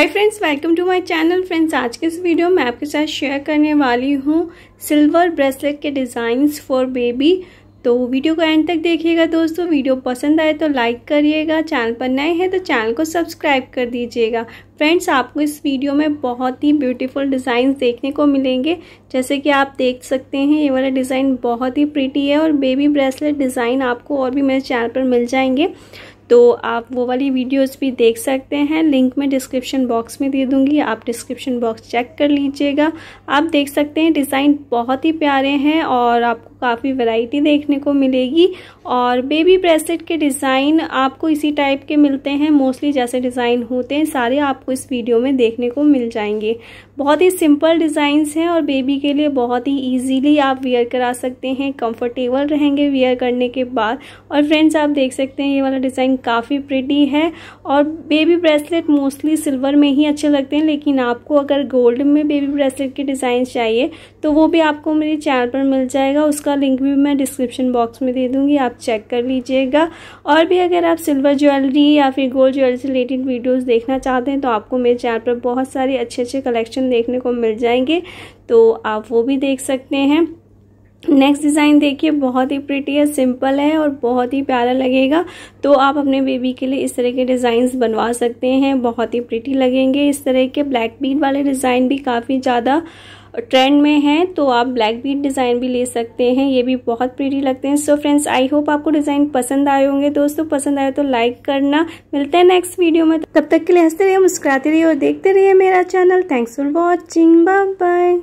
Hi friends welcome to my channel friends आज के इस वीडियो में आपके साथ शेयर करने वाली हूँ सिल्वर ब्रेसलेट के डिज़ाइंस फॉर बेबी तो वीडियो को एंड तक देखिएगा दोस्तों। वीडियो पसंद आए तो लाइक करिएगा। चैनल पर नए हैं तो चैनल को सब्सक्राइब कर दीजिएगा। फ्रेंड्स आपको इस वीडियो में बहुत ही ब्यूटीफुल डिज़ाइन देखने को मिलेंगे। जैसे कि आप देख सकते हैं, ये वाला डिज़ाइन बहुत ही प्रीटी है और बेबी ब्रेसलेट डिज़ाइन आपको और भी मेरे चैनल पर मिल जाएँगे। तो आप वो वाली वीडियोस भी देख सकते हैं। लिंक मैं डिस्क्रिप्शन बॉक्स में दे दूँगी। आप डिस्क्रिप्शन बॉक्स चेक कर लीजिएगा। आप देख सकते हैं डिज़ाइन बहुत ही प्यारे हैं और आपको काफ़ी वैरायटी देखने को मिलेगी। और बेबी ब्रेसलेट के डिज़ाइन आपको इसी टाइप के मिलते हैं। मोस्टली जैसे डिज़ाइन होते हैं, सारे आपको इस वीडियो में देखने को मिल जाएँगे। बहुत ही सिंपल डिज़ाइंस हैं और बेबी के लिए बहुत ही ईजीली आप वेयर करा सकते हैं। कंफर्टेबल रहेंगे वेयर करने के बाद। और फ्रेंड्स आप देख सकते हैं, ये वाला डिज़ाइन काफ़ी प्रिटी है। और बेबी ब्रेसलेट मोस्टली सिल्वर में ही अच्छे लगते हैं, लेकिन आपको अगर गोल्ड में बेबी ब्रेसलेट के डिज़ाइन चाहिए तो वो भी आपको मेरे चैनल पर मिल जाएगा। उसका लिंक भी मैं डिस्क्रिप्शन बॉक्स में दे दूँगी, आप चेक कर लीजिएगा। और भी अगर आप सिल्वर ज्वेलरी या फिर गोल्ड ज्वेलरी से रिलेटेड वीडियोज़ देखना चाहते हैं तो आपको मेरे चैनल पर बहुत सारे अच्छे अच्छे कलेक्शन देखने को मिल जाएँगे। तो आप वो भी देख सकते हैं। नेक्स्ट डिज़ाइन देखिए, बहुत ही प्रिटी है सिंपल है और बहुत ही प्यारा लगेगा। तो आप अपने बेबी के लिए इस तरह के डिज़ाइंस बनवा सकते हैं। बहुत ही प्रिटी लगेंगे। इस तरह के ब्लैक बीट वाले डिज़ाइन भी काफ़ी ज़्यादा ट्रेंड में है तो आप ब्लैक बीट डिज़ाइन भी ले सकते हैं। ये भी बहुत प्रीटी लगते हैं। सो फ्रेंड्स आई होप आपको डिज़ाइन पसंद आए होंगे। दोस्तों, पसंद आए तो लाइक करना। मिलते हैं नेक्स्ट वीडियो में। तब तक के लिए हँसते रहिए, मुस्कुराते रहिए और देखते रहिए मेरा channel thanks for watching bye